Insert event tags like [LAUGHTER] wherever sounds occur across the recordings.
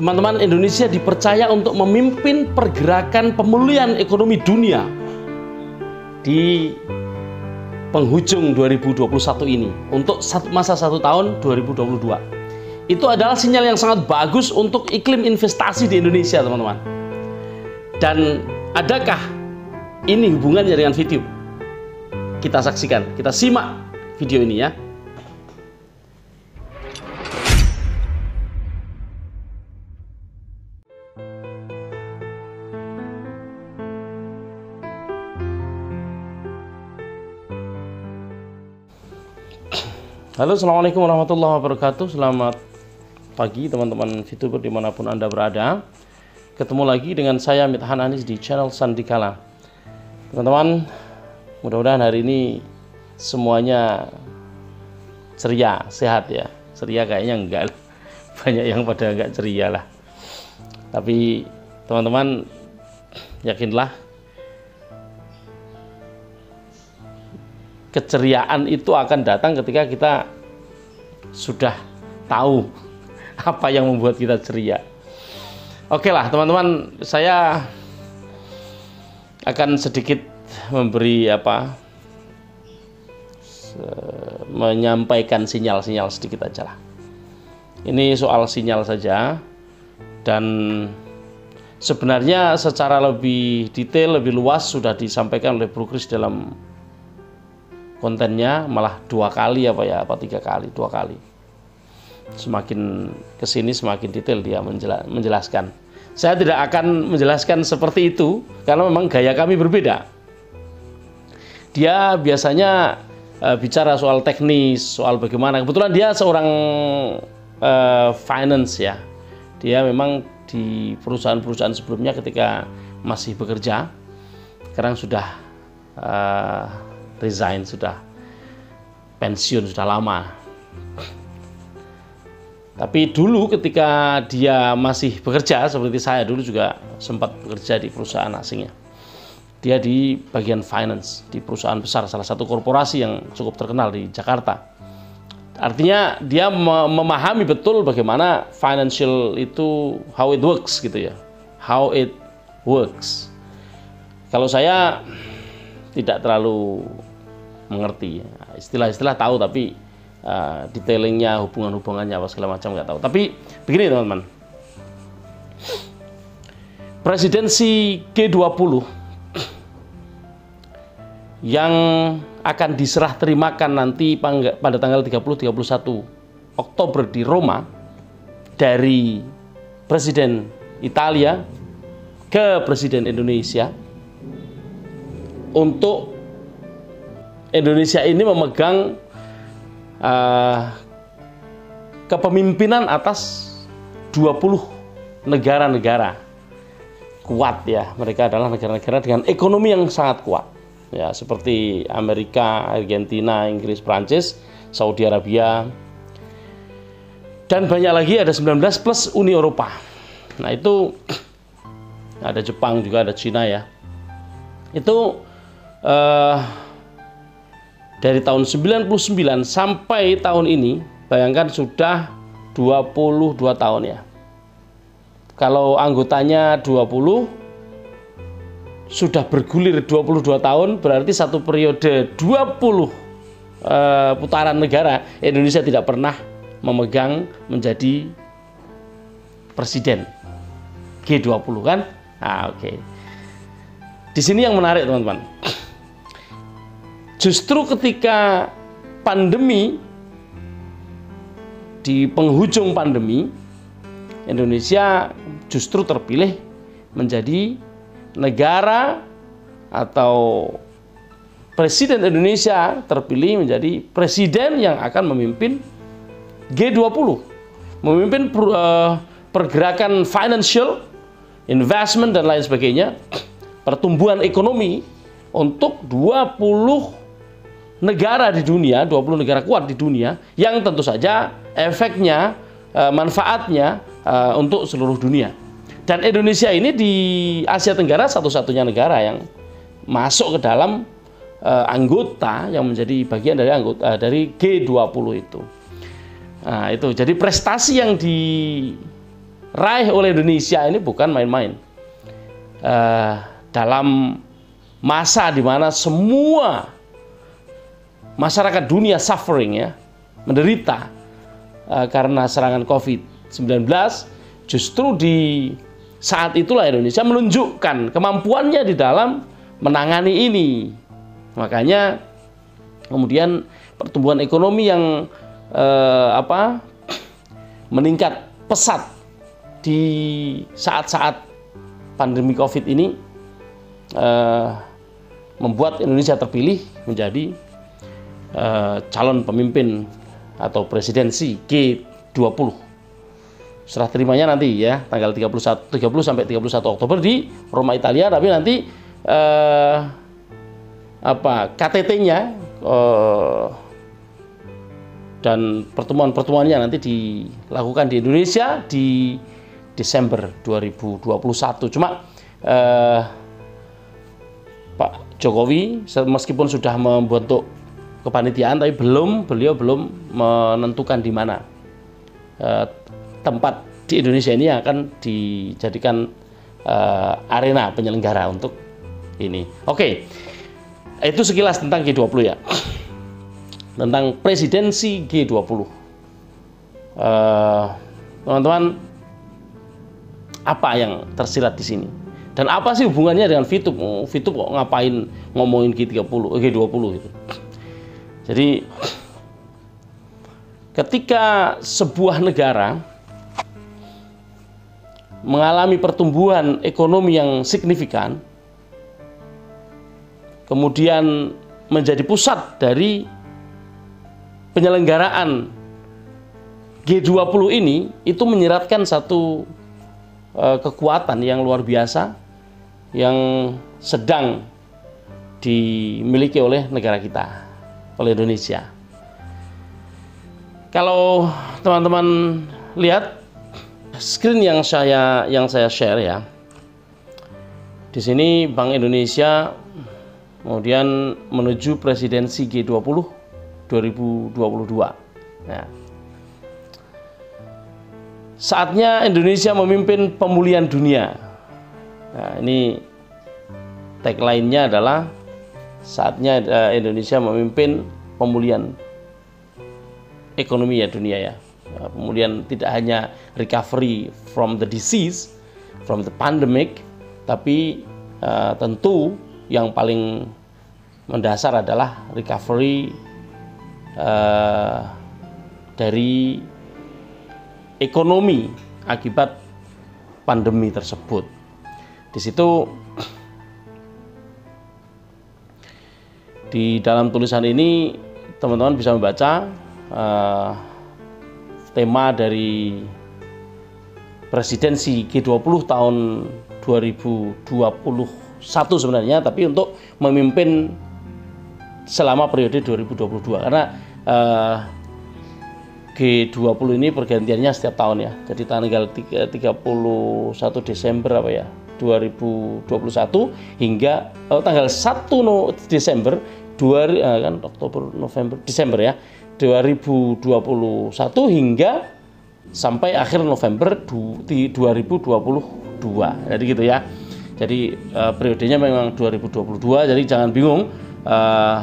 teman-teman Indonesia dipercaya untuk memimpin pergerakan pemulihan ekonomi dunia di penghujung 2021 ini untuk masa satu tahun 2022. Itu adalah sinyal yang sangat bagus untuk iklim investasi di Indonesia, teman-teman. Dan adakah ini hubungannya dengan video? Kita saksikan, kita simak video ini ya. Halo Assalamualaikum warahmatullahi wabarakatuh. Selamat pagi teman-teman VTuber di mana pun Anda berada. Ketemu lagi dengan saya Mithan Anis di channel Sandikala. Teman-teman mudah-mudahan hari ini semuanya ceria, sehat ya. Ceria kayaknya enggak [LAUGHS] Banyak yang pada enggak ceria lah. Tapi teman-teman yakinlah keceriaan itu akan datang ketika kita sudah tahu apa yang membuat kita ceria. Oke lah teman-teman, saya akan sedikit memberi apa menyampaikan sinyal-sinyal sedikit aja lah. Ini soal sinyal saja dan sebenarnya secara lebih detail, lebih luas sudah disampaikan oleh Bro Chris dalam kontennya malah dua kali apa ya apa tiga kali dua kali. Semakin ke sini semakin detail dia menjelaskan. Saya tidak akan menjelaskan seperti itu karena memang gaya kami berbeda. Dia biasanya uh, bicara soal teknis soal bagaimana. Kebetulan dia seorang uh, finance ya. Dia memang di perusahaan-perusahaan sebelumnya ketika masih bekerja sekarang sudah uh, resign sudah pensiun sudah lama. Tapi dulu ketika dia masih bekerja seperti saya dulu juga sempat bekerja di perusahaan asingnya. Dia di bagian finance di perusahaan besar salah satu korporasi yang cukup terkenal di Jakarta. Artinya dia memahami betul bagaimana financial itu how it works gitu ya. How it works. Kalau saya tidak terlalu mengerti. Istilah-istilah tahu tapi uh, detailingnya hubungan-hubungannya apa segala macam nggak tahu. Tapi begini teman-teman. Presidensi G20 yang akan diserah terimakan nanti pada tanggal 30-31 Oktober di Roma dari Presiden Italia ke Presiden Indonesia untuk Indonesia ini memegang uh, kepemimpinan atas 20 negara-negara kuat ya. Mereka adalah negara-negara dengan ekonomi yang sangat kuat. Ya, seperti Amerika, Argentina, Inggris, Prancis, Saudi Arabia. Dan banyak lagi ada 19 plus Uni Eropa. Nah, itu [CLEARS THROAT] ada Jepang juga ada Cina ya. Itu uh, dari tahun 99 sampai tahun ini bayangkan sudah 22 tahun ya kalau anggotanya 20 sudah bergulir 22 tahun berarti satu periode 20 uh, eh, putaran negara Indonesia tidak pernah memegang menjadi presiden G20 kan? Ah, oke. Okay. Di sini yang menarik teman-teman. Justru ketika pandemi di penghujung pandemi Indonesia justru terpilih menjadi negara atau presiden Indonesia terpilih menjadi presiden yang akan memimpin G20 memimpin eh, pergerakan financial investment dan lain sebagainya pertumbuhan ekonomi untuk 20 negara di dunia, 20 negara kuat di dunia yang tentu saja efeknya, eh, manfaatnya eh, untuk seluruh dunia. Dan Indonesia ini di Asia Tenggara satu-satunya negara yang masuk ke dalam eh, anggota yang menjadi bagian dari anggota dari G20 itu. Nah, itu jadi prestasi yang di diraih oleh Indonesia ini bukan main-main. Dalam masa di mana semua masyarakat dunia suffering ya, menderita uh, karena serangan COVID-19, justru di saat itulah Indonesia menunjukkan kemampuannya di dalam menangani ini. Makanya kemudian pertumbuhan ekonomi yang eh, apa meningkat pesat di saat-saat pandemi Covid ini eh, membuat Indonesia terpilih menjadi eh, calon pemimpin atau presidensi G20 serah terimanya nanti ya tanggal 31 30 sampai 31 Oktober di Roma Italia. Tapi nanti eh, apa KTT-nya eh, dan pertemuan-pertemuannya nanti dilakukan di Indonesia di Desember 2021 cuma eh, Pak Jokowi meskipun sudah membentuk kepanitiaan tapi belum beliau belum menentukan di mana eh, tempat di Indonesia ini akan dijadikan uh, arena penyelenggara untuk ini. Oke, itu sekilas tentang G20 ya. [CLEARS THROAT] Tentang presidensi G20. Uh, eh, teman-teman, apa yang tersirat di sini? Dan apa sih hubungannya dengan VTube? Oh, kok ngapain ngomongin G30, G20 gitu. Jadi ketika sebuah negara mengalami pertumbuhan ekonomi yang signifikan, kemudian menjadi pusat dari penyelenggaraan G20 ini itu menyeratkan satu uh, kekuatan yang luar biasa yang sedang dimiliki oleh negara kita, oleh Indonesia. Kalau teman-teman lihat screen yang saya yang saya share ya. Di sini Bank Indonesia kemudian menuju presidensi G20 2022. Nah, saatnya Indonesia memimpin pemulihan dunia. Nah, ini tagline-nya adalah saatnya eh, Indonesia memimpin pemulihan ekonomi ya dunia ya. Uh, kemudian tidak hanya recovery from the disease, from the pandemic, tapi uh, tentu yang paling mendasar adalah recovery uh, dari ekonomi akibat pandemi tersebut. Di situ di dalam tulisan ini teman-teman bisa membaca uh, tema dari presidensi G20 tahun 2021 sebenarnya tapi untuk memimpin selama periode 2022 karena eh, G20 ini pergantiannya setiap tahun ya. Jadi tanggal 31 Desember apa ya 2021 hingga oh, tanggal 1 Desember 2 eh, kan Oktober November Desember ya 2021 hingga sampai akhir November di 2022. Jadi gitu ya. Jadi uh, periodenya memang 2022. Jadi jangan bingung uh,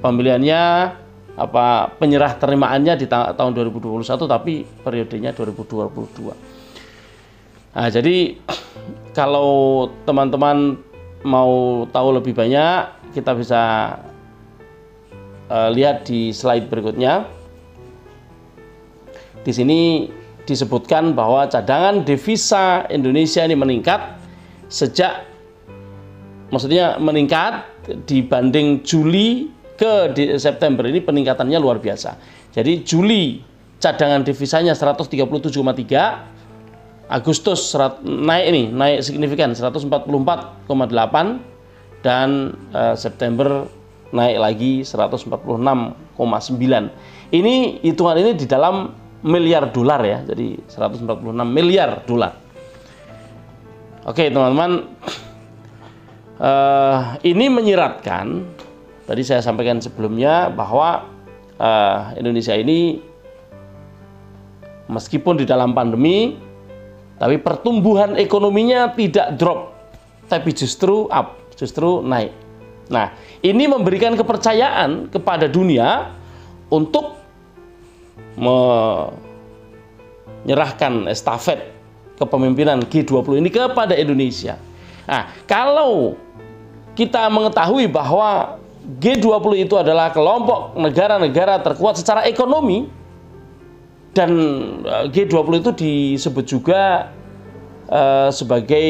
pemilihannya apa penyerah terimaannya di ta tahun 2021 tapi periodenya 2022. Nah, jadi [CLEARS THROAT] kalau teman-teman mau tahu lebih banyak kita bisa uh, lihat di slide berikutnya. Di sini disebutkan bahwa cadangan devisa Indonesia ini meningkat sejak maksudnya meningkat dibanding Juli ke September ini peningkatannya luar biasa. Jadi Juli cadangan devisanya 137,3 Agustus naik ini naik signifikan 144,8 dan uh, September naik lagi 146,9. Ini hitungan ini di dalam miliar dolar ya. Jadi 146 miliar dolar. Oke, teman-teman. Uh, ini menyiratkan tadi saya sampaikan sebelumnya bahwa uh, Indonesia ini meskipun di dalam pandemi Tapi pertumbuhan ekonominya tidak drop, tapi justru up, justru naik. Nah, ini memberikan kepercayaan kepada dunia untuk menyerahkan estafet kepemimpinan G20 ini kepada Indonesia. Nah, kalau kita mengetahui bahwa G20 itu adalah kelompok negara-negara terkuat secara ekonomi, dan eh, G20 itu disebut juga uh, sebagai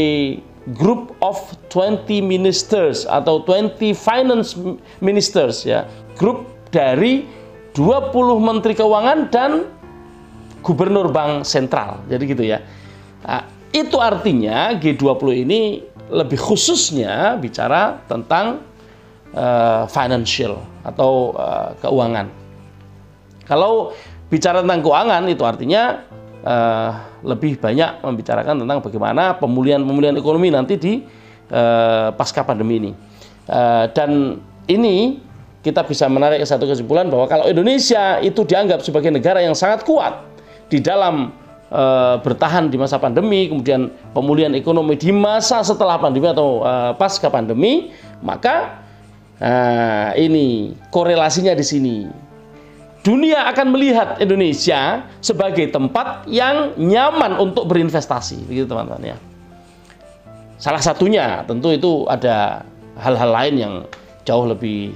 Group of 20 Ministers atau 20 Finance Ministers ya. Grup dari 20 Menteri Keuangan dan Gubernur Bank Sentral. Jadi gitu ya. Nah, itu artinya G20 ini lebih khususnya bicara tentang uh, financial atau uh, keuangan. Kalau bicara tentang keuangan itu artinya uh, lebih banyak membicarakan tentang bagaimana pemulihan-pemulihan ekonomi nanti di uh, pasca pandemi ini. Uh, dan ini kita bisa menarik satu kesimpulan bahwa kalau Indonesia itu dianggap sebagai negara yang sangat kuat di dalam uh, bertahan di masa pandemi, kemudian pemulihan ekonomi di masa setelah pandemi atau uh, pasca pandemi, maka uh, ini korelasinya di sini dunia akan melihat Indonesia sebagai tempat yang nyaman untuk berinvestasi, begitu teman-teman ya. Salah satunya tentu itu ada hal-hal lain yang jauh lebih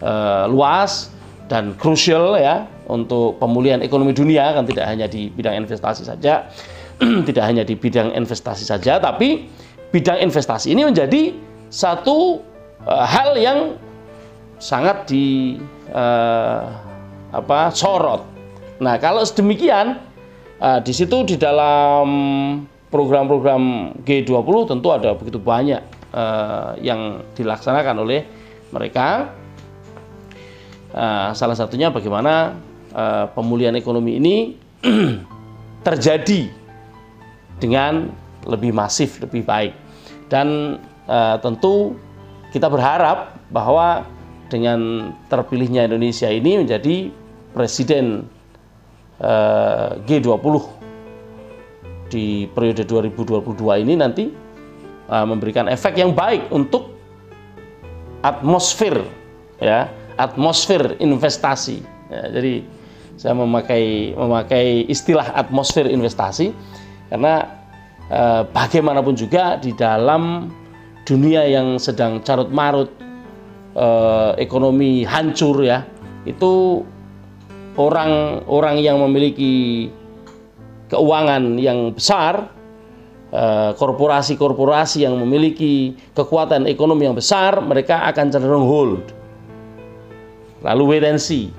uh, luas dan krusial ya untuk pemulihan ekonomi dunia kan tidak hanya di bidang investasi saja, [CLEARS THROAT] tidak hanya di bidang investasi saja, tapi bidang investasi ini menjadi satu uh, hal yang sangat di uh, apa sorot. Nah, kalau sedemikian uh, di situ di dalam program-program G20 tentu ada begitu banyak uh, yang dilaksanakan oleh mereka. Uh, salah satunya bagaimana uh, pemulihan ekonomi ini [CLEARS THROAT] terjadi dengan lebih masif, lebih baik. Dan uh, tentu kita berharap bahwa dengan terpilihnya Indonesia ini menjadi presiden uh, G20 di periode 2022 ini nanti uh, memberikan efek yang baik untuk atmosfer ya atmosfer investasi. Ya, jadi saya memakai memakai istilah atmosfer investasi karena eh, bagaimanapun juga di dalam dunia yang sedang carut marut eh, ekonomi hancur ya itu orang-orang yang memiliki keuangan yang besar, eh, korporasi-korporasi yang memiliki kekuatan ekonomi yang besar, mereka akan cenderung hold. Lalu wait and see.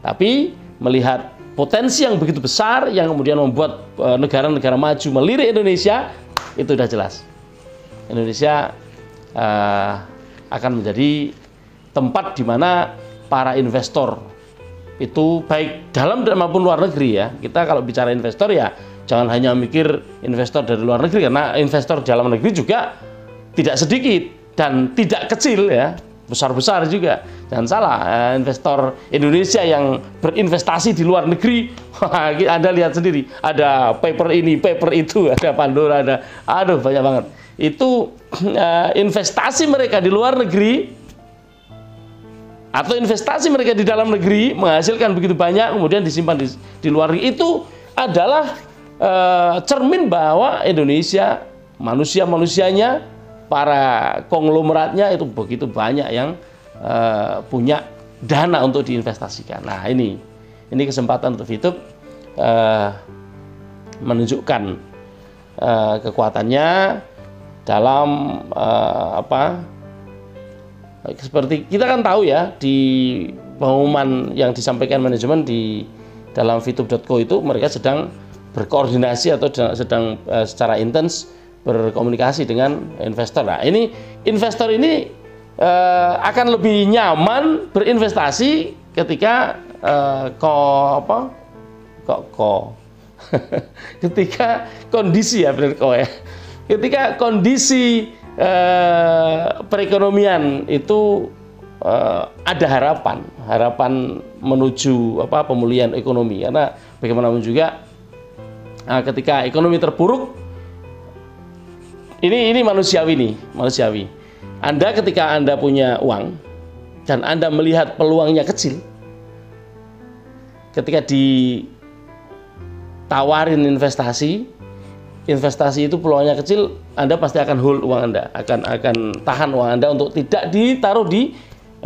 Tapi melihat potensi yang begitu besar yang kemudian membuat eh, negara-negara maju melirik Indonesia, itu sudah jelas. Indonesia uh, akan menjadi tempat di mana para investor itu baik dalam maupun luar negeri ya. Kita kalau bicara investor ya jangan hanya mikir investor dari luar negeri karena investor dalam negeri juga tidak sedikit dan tidak kecil ya besar-besar juga jangan salah eh, investor Indonesia yang berinvestasi di luar negeri [LAUGHS] Anda lihat sendiri ada paper ini paper itu [LAUGHS] ada Pandora ada aduh banyak banget itu [CLEARS THROAT] eh, investasi mereka di luar negeri atau investasi mereka di dalam negeri menghasilkan begitu banyak kemudian disimpan di, di luar negeri itu adalah e, cermin bahwa Indonesia manusia-manusianya para konglomeratnya itu begitu banyak yang e, punya dana untuk diinvestasikan. Nah ini ini kesempatan untuk YouTube e, menunjukkan e, kekuatannya dalam e, apa seperti kita kan tahu ya di pengumuman yang disampaikan manajemen di dalam fitup.co itu mereka sedang berkoordinasi atau sedang uh, secara intens berkomunikasi dengan investor. Nah, ini investor ini uh, akan lebih nyaman berinvestasi ketika uh, ko apa? kok ko [LAUGHS] ketika kondisi ya benar kok ya. Ketika kondisi eh, perekonomian itu eh, ada harapan, harapan menuju apa pemulihan ekonomi karena bagaimanapun juga eh, ketika ekonomi terpuruk ini ini manusiawi nih, manusiawi. Anda ketika Anda punya uang dan Anda melihat peluangnya kecil, ketika ditawarin investasi, investasi itu peluangnya kecil, Anda pasti akan hold uang Anda, akan akan tahan uang Anda untuk tidak ditaruh di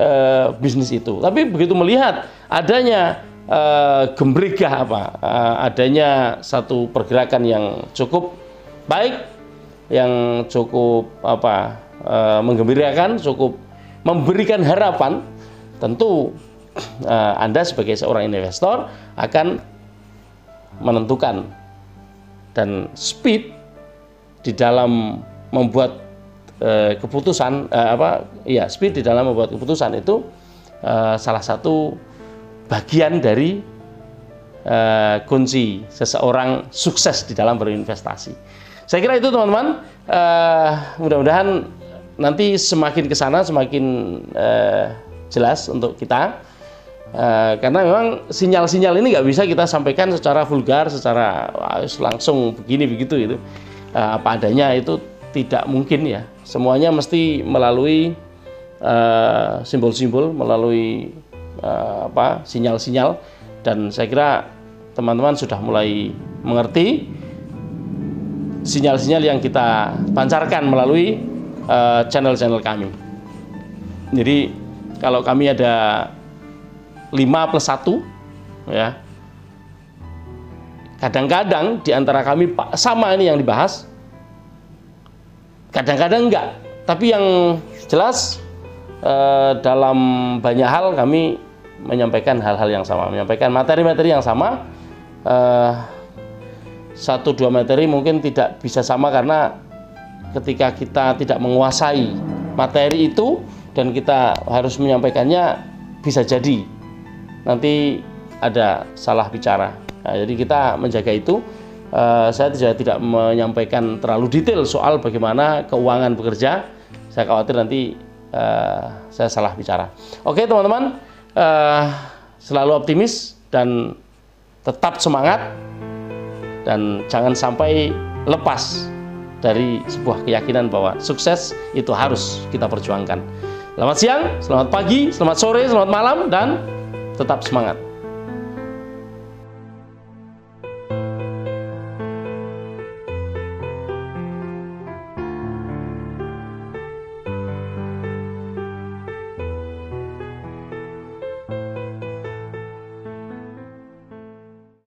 uh, bisnis itu. Tapi begitu melihat adanya uh, gembrigah apa, uh, adanya satu pergerakan yang cukup baik yang cukup apa e, menggembirakan, cukup memberikan harapan, tentu e, Anda sebagai seorang investor akan menentukan dan speed di dalam membuat e, keputusan e, apa ya speed di dalam membuat keputusan itu e, salah satu bagian dari e, kunci seseorang sukses di dalam berinvestasi. Saya kira itu teman-teman. Uh, mudah-mudahan nanti semakin ke sana semakin uh, jelas untuk kita. Uh, karena memang sinyal-sinyal ini nggak bisa kita sampaikan secara vulgar, secara langsung begini begitu itu uh, apa adanya itu tidak mungkin ya. Semuanya mesti melalui simbol-simbol, uh, melalui uh, apa sinyal-sinyal dan saya kira teman-teman sudah mulai mengerti sinyal-sinyal yang kita pancarkan melalui eh, channel-channel uh, kami. Jadi kalau kami ada 5 plus 1 ya. Kadang-kadang di antara kami sama ini yang dibahas. Kadang-kadang enggak. Tapi yang jelas eh, dalam banyak hal kami menyampaikan hal-hal yang sama, menyampaikan materi-materi yang sama. Eh, satu dua materi mungkin tidak bisa sama karena ketika kita tidak menguasai materi itu dan kita harus menyampaikannya bisa jadi nanti ada salah bicara. Nah, jadi kita menjaga itu. Uh, saya tidak tidak menyampaikan terlalu detail soal bagaimana keuangan bekerja. Saya khawatir nanti uh, saya salah bicara. Oke teman-teman, uh, selalu optimis dan tetap semangat dan jangan sampai lepas dari sebuah keyakinan bahwa sukses itu harus kita perjuangkan. Selamat siang, selamat pagi, selamat sore, selamat malam, dan tetap semangat.